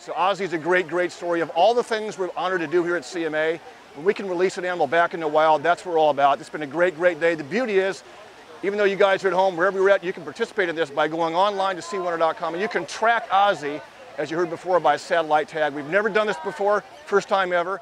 So Ozzy's a great, great story of all the things we're honored to do here at CMA. When we can release an animal back in the wild, that's what we're all about. It's been a great, great day. The beauty is, even though you guys are at home, wherever you're at, you can participate in this by going online to seewinter.com and you can track Ozzy, as you heard before, by satellite tag. We've never done this before, first time ever.